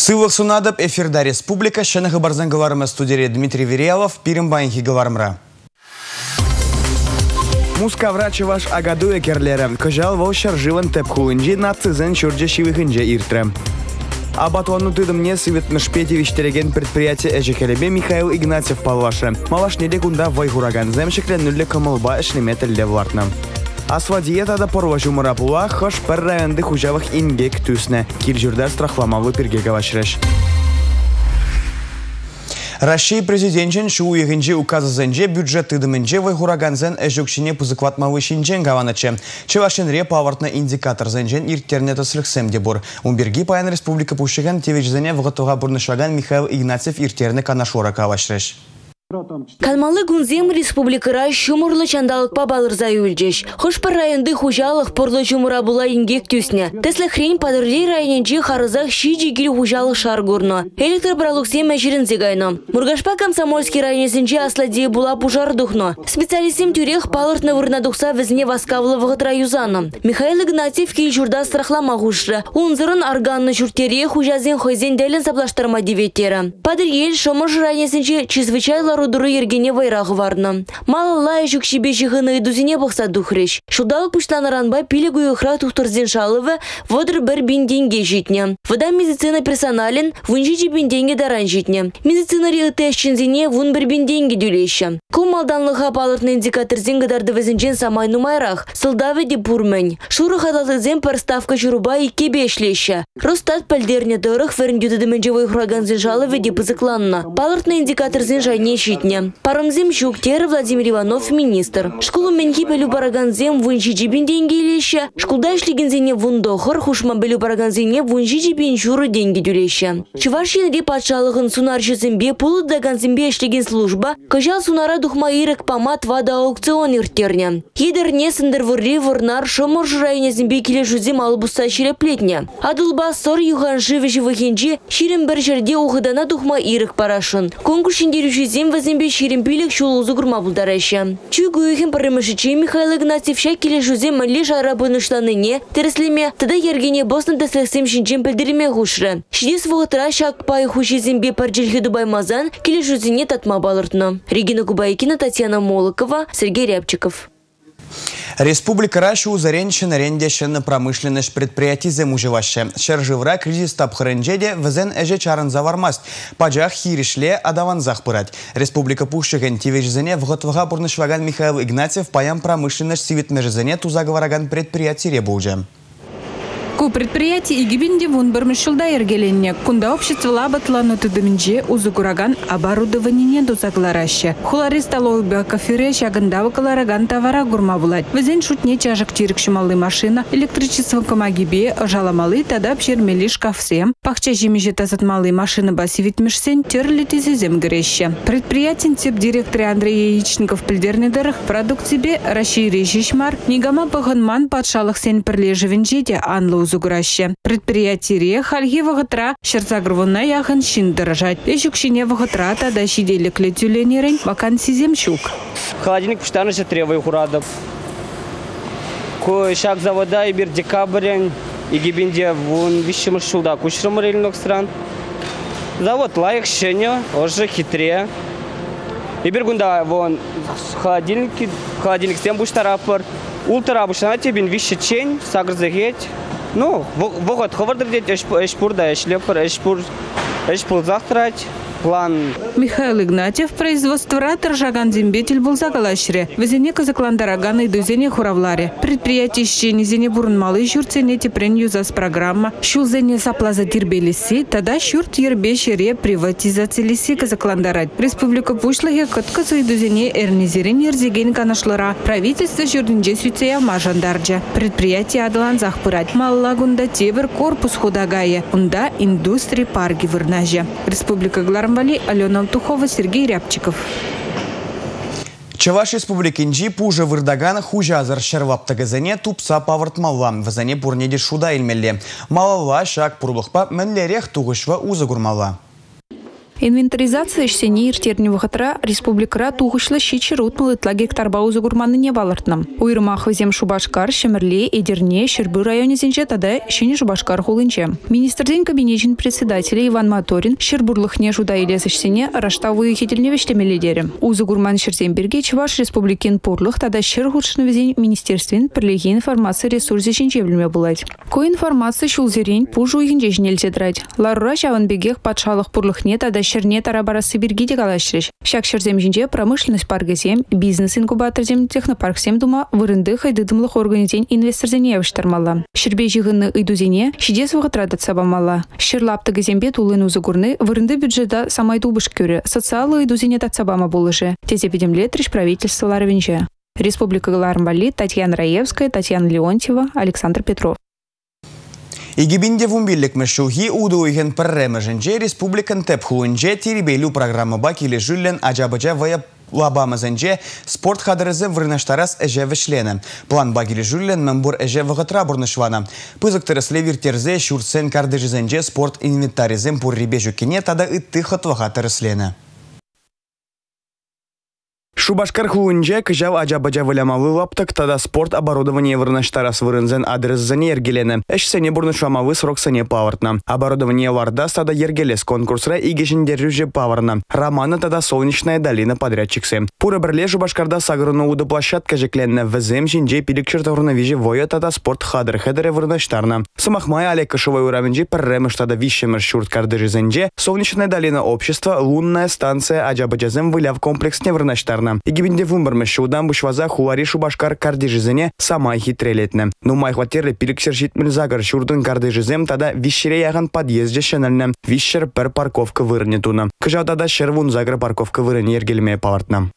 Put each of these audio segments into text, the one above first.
Сывық сунадып эфирда республика шынығы барзан студире Дмитрий Верелов пирім байынхи гыларымра. Муска врачы ваш агаду экерлері. Кыжал вол шаржывын тәп хуынжи нацизен чурджа шивыхынжа иртрі. Абатуану тыдымне Свет Шпетевич тереген предприятие әжекелебе Михаил Игнатьев палвашы. Малашнеде кунда вайхураган земшекленнулі кымылба ішлеме тілде Асвадиетада порва жумыра була хош бір районды хужавых ингек түсіне. Кил жүрдә страхламавы пергеге вашреш. Россия президентін шу егінже указызынже бюджет тыдымынже вайхураганзен әжөкшіне пызықватмавы шинжен гаваначы. Чевашенре павартна индикатор зенжен ирттерне тысырықсем де бұр. Умберги паян республика пушыған тевежзене вғытуға бұрнышаган Михаил Игнатьев ирттерне канашора кавашреш. Калмалы гунзем республикара шумурлы чандалықпа балырза үлджеш. Хошпар районды хужалық порлы жумыра була ингек тюсне. Тесле хрень падырлей районенче харызах ши жигил хужалық шар горно. Электр бралуксе мәжірін зегайно. Мургашпа комсомольский районесінче асладе була пужар духно. Специалистим тюрех палыртны вырна духса візне васкавлы вғытра юзаны. Михаил Игнатьев кей журда страхлама хушры. Унзырын арганны журтере хужазен хойзен дәлін заплаштырма деветтері. Падыр ел шомыш районесінче рудуры ергене вайрағы варны. Малы лай жүкшебе жығыны идузине бақса духреш. Шудал пуштанаранба пилі гуйықра тухтырзен шалывы водыр бір бинденге житне. Вода медицина персонален вунжи бинденге даран житне. Медицина риыты әшчензене вун бір бинденге дүлеші. Кум малданлыға палыртны индикаторзен гыдарды візінжен самай нумайрақ. Сылдавы де пурмен. Шуры хадалызен перставка журуба ике бешлеші. Ростат пәлдерне дырық веріндюдыдымінже вайхраганзен жалывы де пызыкланна. Палыртны индикаторзен жайнеші житне. Парымзем Жуктер Владимир Иванов министр. Школу менхи белю бараганзем вунжи джибин деньги илеше. Шкулда ишлигензене вундохыр хушма белю бараганзене вунжи джибин журы деньги дюлеше. Чувашин патшалығын сунаршысымбе пулы даганзембе ишлеген служба кыжал сунара духма ирек памат вада аукцион иртерне. Хидерне сындыр вырри вырнар шомор журайнезембе келе жузем албуса ширеплетне. Адылба сор юхан живы живыхенже ширен бір жерде ухыдана духма ирек парашын. Конкурс вазембе ширемпилек шулузу гурма булдараща. Чугуихин парымышычи Михаил Игнатьев келе жузе мали жара бұнышланыне, тереслеме, тада ергене босын теслексем шинчен пілдіріме хушры. Шидес вғытра шак пай хушезембе паржилхи дубаймазан келе жузене татма балыртны. Регина Губайкина, Татьяна Молокова, Сергей Рябчиков. Республика Рашу узаренші рендешін промышленность предприятий земужевашы. Шержывра кризис тапхырынжеде візен әже чарын завармаст. Пажах хиришле адаванзах. Республика пушшыген тивежзене вғытвыға бұрнышваган Михаил Игнатьев паям промышленность сивитмежзене тузаговараган предприятий ребужем. Ку предприятие игибинде вун бұрмышылда ергеленне. Кунда общество лабатлану тыдымінже узыгураган оборудованине дозаглараще. Хулари столовый кафере шагындавы калараган товара гурма булать. Везен шутне чажык чирик шумалы машина, электричество комагибе, жаламалы тадап жермели шкафсем. Пахча жемеже тазатмалы машина басивитмешсен терли тизезем греще. Предприятин тип директор Андрей Яичников пілдернедерых продуктибе расшири шишмар, нигама паханман патшалық сен пірлежевенже де анлы зуграще. Предприятие хальги вагатра шерзагрвуна яхан шиндыржать. Эшукшине вагатра тада шиделек летюленерен вакансий земшук. Холодильник постоянно же требует урадов. Ко шаг завода и бир декабрен и гибинде вон вещим шулда кушрым рельнок стран. Завод лайк шеню, уже хитре. И бир гунда вон холодильники, холодильник тем буш тарапыр. Ултара бушана тебе вещи чень. Ну, вогот ховардыр дет, эшпурда, эшлепыр, эшпур, эшпул завтрать план. Михаил Игнатьев производство Торжаган Зембетель был загалашре. Везене казакландараган и дузене хуравларе. Предприятие ищени зене бурнмалы журцене тепрен юзас программа. Шулзене саплаза тирбелиси, тогда шурт ербе шере приватизация лиси казакландарать. Республика пушлаге катказу и дузене эрнизерен ерзеген канашлара. Правительство журдинже сюцея мажандарджа. Предприятие адалан захпырать. Маллагунда тевер корпус худагая. Унда индустрии парги вырнажа. Республика Глар Карамбали, Алена Алтухова, Сергей Рябчиков. Чаваш республикинжи пужа вырдаган хужазыр шерваптагызыне тупса павыртмалла. Вазане пурнеде шуда илмелле. Малалла шак пурлықпа мінлерех туғышва узы гурмалла. Инвентаризация ишсене иртерне вахатра республикара туғышлы шичер утмылытла гектар баузы гурманныне балыртным. Уйрымах візем Шубашкар, Шемерле, Эдерне, Шербы районезенче тада шине Шубашкар хулынче. Министрден кабинетін председателя Иван Моторин Шербурлыхне жуда илесішсене рашта выехительне вештемеледері. Узы гурман Шерзенберге Чуваш республикен пурлых тада шер худшны везен министерствен пірлеге информация ресурсы жинчевліме булать. Ко информация шулзерен пужу игінже жинелзедрать. Ларура жаванбегех патшалық пурлыхне тада шерне тарабара Сибирги де калашреш. Шак шерзем жинже промышленность паргазем, бизнес инкубаторзем, технопарксем дума вырынды хайдыдымлық организен инвесторзене евштармалла. Шербе жигынны ыйдузене шидес вғытрады цабамалла. Шерлапты газембе тулын узыгурны вырынды бюджета самайду бышкюрі социалы ыйдузене татсабама болыжы. Тезе бедемлетриш правительство ларвинже. Республика Галармбали, Татьяна Раевская, Татьяна Леонтьева, Александр Петров. Игибинде вумбиллик мәшухи удуйген пірремежінже республикан тәп хуынже теребейлу программаба келі жүллен ажабыжа вая лабамызынже спорт хадырызы вырнаштарас әже вішлені. План багілі жүллен мәмбур әже вғытра бұрнышвана. Пызык тырыслы виртерзе шүрсен кардыжызынже спорт инвентаризм пуррибе жүкене тада ытты хытваға тырыслені. Шубашкар хуынже кыжав ажабажа вылямавы лаптык тада спорт оборудование вырнаштарас вырынзен адресзене ергелене. Эш сене бурнышвамавы срок сене павартна. Оборудование варда стада ергелес конкурсра игешіндерюже паварна. Романа тада солнечная долина подрядчиксы. Пуры бірле Шубашкарда сагрыны уды площадка жекленне візем жинже пилікчір тұрны вижи воя тада спорт хадыр хедере вырнаштарна. Самахмай Олег Кашевой уравенже пірремыш тада вишемір шурт кардыжызенже солнечная долина общества лунная станция ажабажазем выляв комплексне вырнаштарна. Игибинде вумбармы шудан бушваза хуари шубашкар кардижизене самай хитрелетне. Ну май хватерле пиликсер житмел загар шурдын кардижизем тада вишшере яган подъезде шенелне. Вишшер пер парковка вырне. Кыжау тада шервун загар парковка вырне ергелме палартна.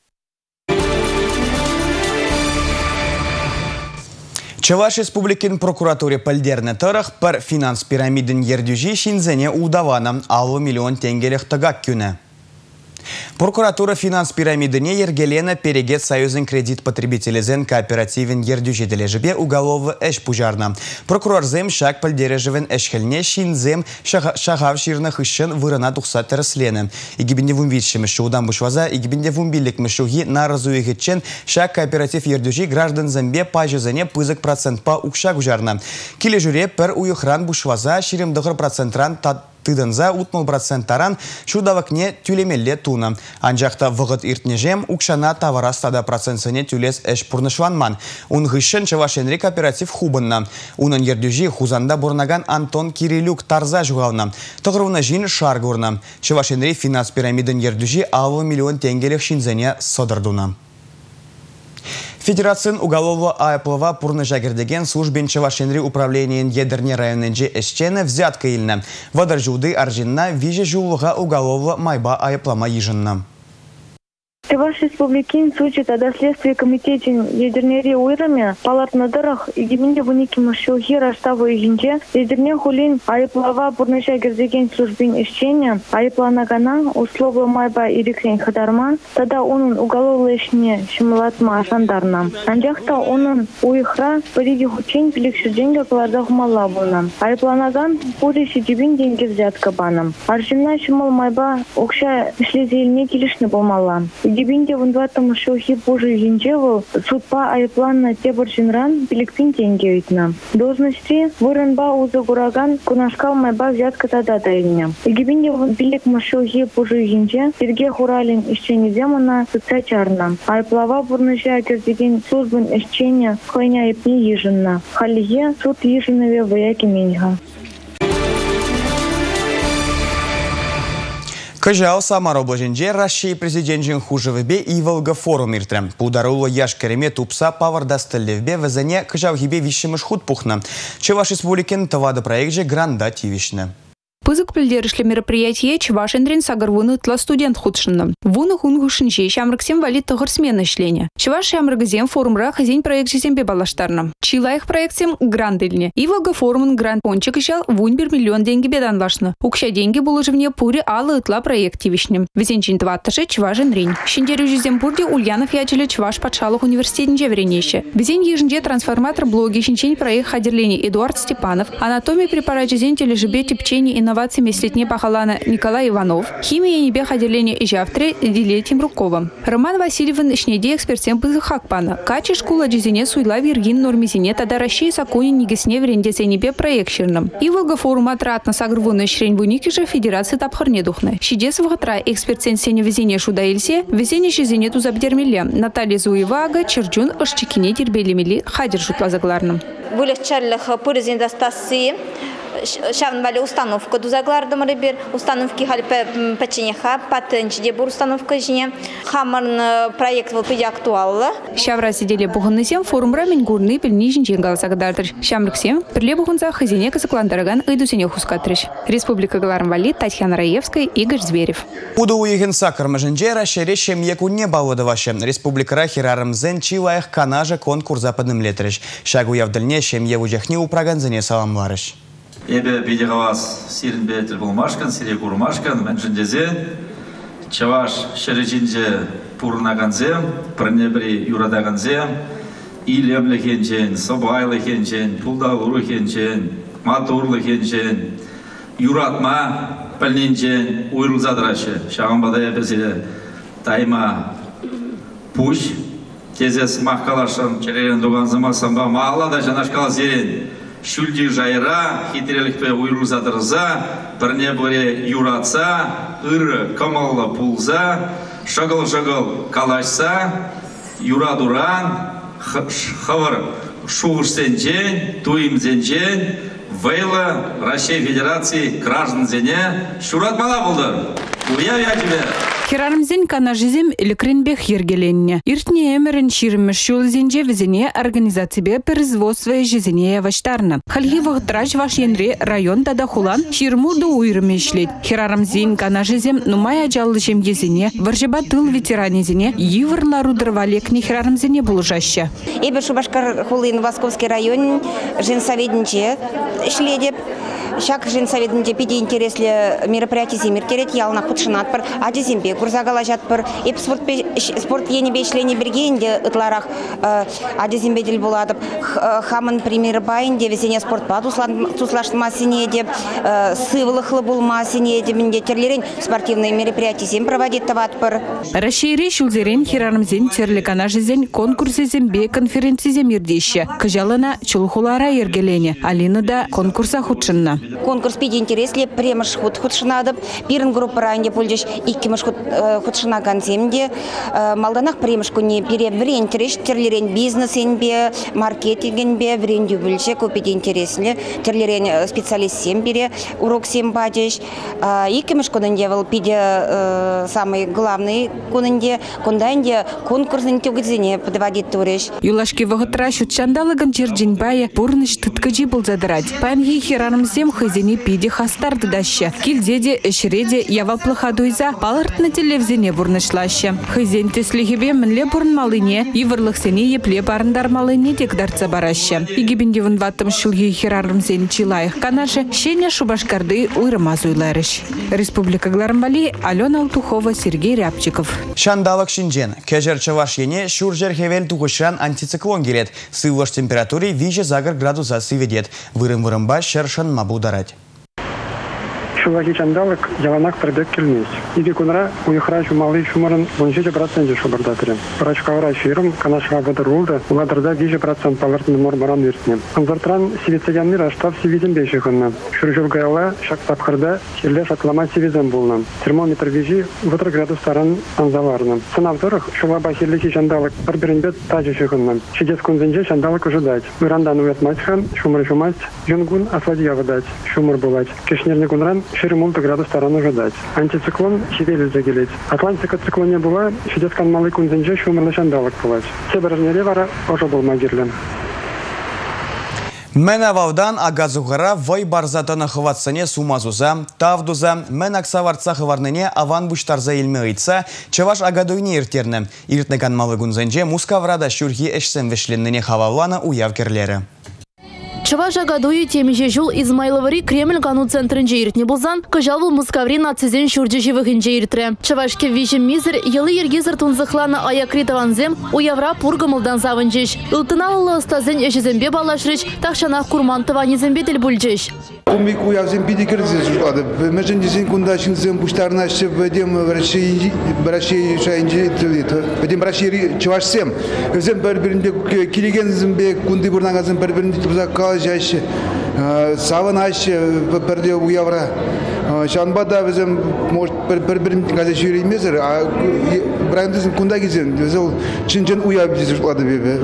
Чаваш Республикин прокуратуре пальдерне тырых пір финанс пирамидын ердюжи шинзене удавана 6 миллион тенгелех тагак күні. Прокуратура финанс пирамидыне ергелена перегет союзен кредит потребителезен кооперативен ердюжеделе жібе уголовы эш пужарна. Прокурорзем шак пальдережевен эшхелне шинзем шахав ширнах ишен вырана тухса тереслене. Игибинде вумвитшемі шудан бушваза, игибинде вумбилік мішуги на разуегетчен шак кооператив ердюжи граждан зембе пажезене пызык процент па укшак ужарна. Жүре пер уюхран бушваза ширим дығыр процентран тат тыдынза утмыл проценттаран шудавакне тюлемелле туна. Анжақта вғыт иртнежем укшана таварастада процентсыне тюлес әш пурнышванман. Ун ғышын кооператив хубынна. Унын ердюжи хузанда бурнаган Антон Кирилюк тарза жуғална. Тұғыруна жин шаргурна. Чавашенри финанс пирамидын ердюжи 6 миллион тенгелек шинзене содырдуна. Федерациян уголового айплова пурны жагердеген службен Чавашенри управлениен ядерне районенже эшчене взятка илне. Вадар жуды аржинна виже уголового майба айплама ежинна. Чуваш республикин случай тогда следствие комитете ядернери уйрами палатнадырах игиминде вуники машухи раштавы игинче ядерне хулин айыплава бурныша герзеген службин ишчене айыпланагана условы майба ириксен хадарма тогда onun уголовлы ишне шымылатма ашандарна анжакта onun уйхра пыриги хучин пиликширденге кыларда хумалла буна айыпланаган пури шидибин деньги взятка банам. Аршинна шымыл майба окша ишлезеліне келишне болмалла Дебинде вундватым шухи пужи юнчеву судпа айпланна тебір жинран пиликпин тенге үйтна. Должности вырынба узы гураган кунашкал майба взятка тада дайыня. Дебинде билик машухи пужи юнче Сергей Хуралин ищени земана социачарна. Айплава бурныша кердеген службын ищене хойня епни ежинна. Халие суд ежинове вояки меньга. Кыжал Самаро боженже Россия президентжин хужевебе и Волга форум иртре. Пударуло яш кереме тупса павардастылевбе везене кыжал хибе вишемыш худ пухна. Чеваш республикен тавада проект гранда тивишне. Пызык пілдерішлі мероприятие Чеваш Эндрин сагарвуны тла студент худшынны. Вуны хунгушынче шамрыксем валит тұғыр смена шлені. Чеваш шамрыгызем форумра хазин проект жезембе балаштарны. Чилайх проектсем грант илне. Ивага форумын грант пончик ишал вун bir миллион деньги бедан лашны. Укша деньги булыжывне пури алы ытла проект тивишнем. Везенчин тваттышы Чеваш Эндрин. Шиндерю жезем пурде Ульянов ячелі Чеваш патшалық университетінде веренеше. Везен ежінде трансформатор блоги шинчень проект хадерлени Эдуард Степанов, анатомия препарат жезен тележебе типчени и инновации меслетне пахалана Николай Иванов, химия небе хаделение и жавтре Диле Тимруковым. Роман Васильевин шнеде экспертен хакпана. Качи школа джизине суйла виргин нормизине тада расшей сакуни нигесне верендесе небе проекшерным. И волга форума тратна сагрвуны шрень же федерации тапхарне духны. Щидес эксперт экспертен сене везине шудаилсе, везине шизине тузабдермеле. Наталья Зуевага, Черджун, Ошчекине тербелемели, хадер жутла загларным. Вылечарлых пырзин достасы, шавнвали установка дузаглардым рыбер установки хал печенеха патенчиде бур установка жине хамарн проект был пиде актуаллы Шавра сиделе бұғынысем форумра мен гурны білні жінжен галсагдардыр. Шамрыксем бірле бұғынса хызине кызыкландарыган ыдусене хускатрыш. Республика Галарм Вали, Татьяна Раевская, Игорь Зверев. Уду уйген сакыр мыжынже рашере шемье кунне балуды ваше. Республикара хирарымзен чилаях канажа конкурс западным летрыш. Шагу явдылне шемье ужахни упраганзыне саламларыш. Эбе сирін бетіл болмашкан, сире курмашкан, мен жіндезе, чаваш шережинже пурнаганзем, пірнебірі юрадаганзем, илемлі хенчен, собайлы хенчен, пулдалуры хенчен, матурлы хенчен, юратма пілненчен, уйрылзадырашы, шағанбада ебезеле тайма пуш, тезес маққалашын, черерен дуганзыма самба, мағалада жанашқала зерен, шүлді жайра, хитрелікпе уйрылзадырза, бірне бұре юратса, ыры камалла пулза, шағыл-шағыл калашса, юрадуран, хавар шуғышсенчен, туимзенчен, Вейла Россия Федерации граждан зене шурат мала булды. Уя я тебе. Кана жизем лекренбех ергеленне. Иртне эмерен ширмеш шул зенже везене организациябе производство жизене яваштарны. Хальги вахтраж ваш енре район тада хулан ширму до уйрыме ишлет. Хирарымзен кана жизем нумай ажаллы жем езене, варжеба тыл ветеранезене, йывырлару дрвалекне хирарымзене булжаща. Эбе Шубашкар Хулин Восковский район женсоведниче ишледеп Шак женсоведінде пиде интереслі мероприятие земер керет, ялна құтшынат бір, ади зембе гурзагала жат бір, еп спорт, спорт ені бешлені бергенде ытларах ади зембедел буладып, хамын примері байынде весене спортпа туслаштыма сене деп, сывылықлы болма сене деп, мінде терлерен спортивные мероприятия зем проводит тават бір. Расшири шулзерен хирарымзен терлі кана жизен конкурсезен бе конференцизем ердейші. Кыжалына чулхулара ергелене, Алина да конкурса худшынна. Конкурс пиде интересле премыш худ худшынадып, пирен группа районде пульдеш иккимыш худ худшынаган земде, малданах премыш күне пире врен тереш терлерен бизнес енбе, маркетинген бе, врен дюбілше көпеде интересле, терлерен э, специалист сем бере, урок сем бадеш, иккимыш күнінде был пиде э, самый главный күнінде, күндайынде конкурсның төгізіне подводит туреш. Юлашки вағытра шутчандалыгын черджинбая бурныш тыткыжи булзадырать. Панги хиранымзем хызени пиде хастарды даща. Килдеде эшреде явал плохадуйза палыртны телевзене бурнышлаща. Хызен теслихебе мінле бурнмалыне, ивырлық сене епле барындар малыне дегдарца бараща. Игибінде ватым шылги хирарымзен чилайық канашы, шене шубашкарды уйрымаз уйларыш. Республика Гларамбали, Алена Алтухова, Сергей Рябчиков. Шандалык шинжен. Кежер чаваш ене шуржер хевел тугышран антициклон келет. Сывлыш температуре виже загр градуса сыведет. Вырым-вырымба шершан мабу Шулаки чандалык яланак прибег келмес. Иди кунра уйхра чумалы чумарын 17 процент шубардатыры. Прачкавра ширым канашка бадыр улды, уладырда 10 процент палыртын мормаран версне. Анзартран сивицаянны раштав сивизен бешихынна. Шуржул гайла шак тапқырда шерле шатлама сивизен булна. Термометр вижи шумать, юнгун асладия выдать, 4 градус таран ужидать. Антициклон шиделі загелеть. Атлантика циклоне була, шидескан малый күнзенже шумырлы чандалык булать. Себережнере вара ожо болма жерлен. Мен авалдан агазуғыра вай барзатаны хыватсыне сумазуза, тавдуза, мен аксаварца хыварныне аван буштарза илме ыйтса, чаваш агадуйне иртерні. Иртнеган малы гунзенже мускаврада шүрхи эшсен вешленныне хавалланы уяв керлері. Чываш агадуи темеже жул Измайловари Кремль кану центрінже иртне болзан, кыжалвыл Мускаври нацизен шурджи живыхынже иртре. Чывашке вижем мизер, елы ергезір тунзықланы аякритаванзем, уявра пургымылдан завынжеш. Илтыналылы ыстазен эжезембе балашрыч, тахшанах курмантыва незембе тіл бүлжеш. Кумик уявзем бидикерзе жушлады. Межен дизин кунда шинзем пуштарна ще ведем в России, в России шайынжи тилит. Ведем в России чувашсем. Зем бір-бірінде келегензімбе кунды бурнагазым бір-бірінде тіпза жайшы. Савын айшы бірде уявра. Шанба да может бір-бірін газет жүйреймезір. Брандызын кунда кезен. Біздің чын-чын уяв дизі жушлады бебе.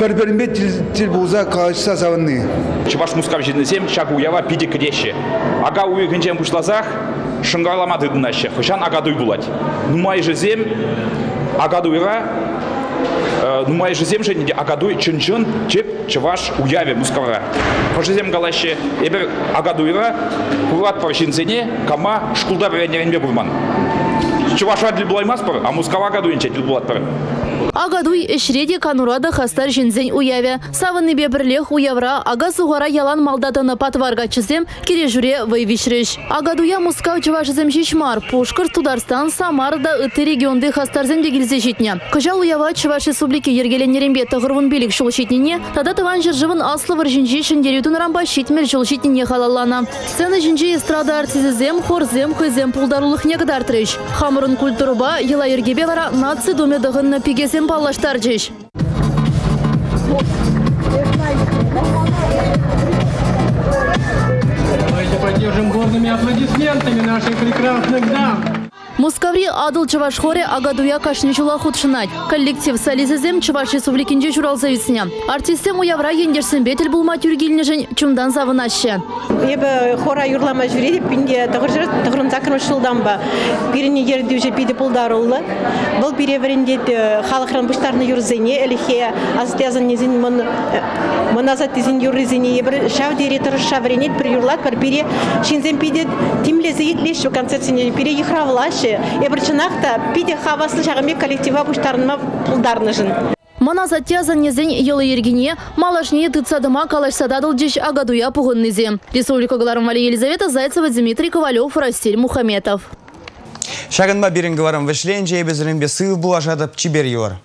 Бір-бірінде тіл болза калышса савынны. Чуваш мускав жинесем чак уява кдеше. Ага дынаще. Хошан агадуй булать. Жезем нумай жезем же неде агадуй чын-чын чеп чуваш уяве мускавра. Хошезем галаще эбер агадуйга курат паршинсене кама шкулда беренеренбе бурман. Чуваша дил булаймас пар, а мускава агадуйнче дил булат пар. Агадуй эшреде канурада хастар жинзен уяве. Савынны бебірлех уявра, ага суғара ялан малдатыны патварга чізем, кере жүре вайвишреш. Агадуя мускау чывашызем шишмар, Пушкар, Тударстан, Самарда, ыты регионды хастарзен дегілзе жетне. Кыжал уява Чываш Республики ергеленеренбе тығырвын белік шул шетнене, тада тыван жыржывын аслы вар жинжи шындерютын рамба шетмел шул шетнене халалана. Сцена жинжи эстрада артизизем, хорзем, кызем пулдарулых негдартрыш. Хамырын культуруба, ела ергебе вара наци доме дығынны пигесем палаштар жеш. Давайте поддержим горными аплодисментами наших прекрасных дам. Мускаври адыл чывашхоре агадуя кашни чула худшынать. Коллектив Сализезем Республикинже журал зависня. Артистем уявра ендерсен бетел булма тюргилнежен чумдан завынаще. Ебі хора юрлама жүреді, пінде тұғыр тұғырын закырмыш жылдан ба. Біріне ерді уже биді пұлдарулы. Бұл бире бірінде халықран бұштарны юрзене, әліхе азтязын незін мұназат тезін юрзене, ебір шау дере тұрыш шавренет, бір юрлат, бір бире шинзен биде тимлезі етлеш, концертсіне бире ехравлашы. Ебір чынақта биде хавасын шағыме коллектива бұштарныма пұлдарныжын. Мана затязан незен елы ергене, малашне тыцадыма калашсададыл жеш агадуя пугыннызе. Республика Галармали Елизавета Зайцева, Дмитрий Ковалев, Расиль Мухаметов. Шагынма берінгі варым вішленже бе сыл бұлашадып чибер елар.